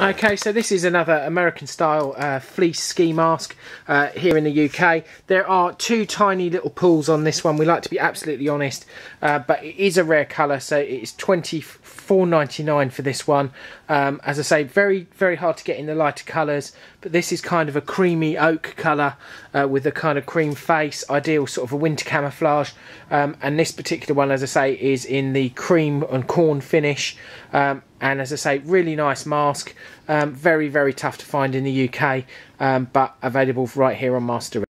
Okay, so this is another American style uh, fleece ski mask uh, here in the UK. There are two tiny little pools on this one. We like to be absolutely honest, uh, but it is a rare colour, so it's twenty four ninety nine for this one. Um, as I say, very very hard to get in the lighter colours, but this is kind of a creamy oak colour uh, with a kind of cream face, ideal sort of a winter camouflage. Um, and this particular one, as I say, is in the cream and corn finish. Um, and as I say, really nice mask. Um, very, very tough to find in the UK, um, but available right here on Master.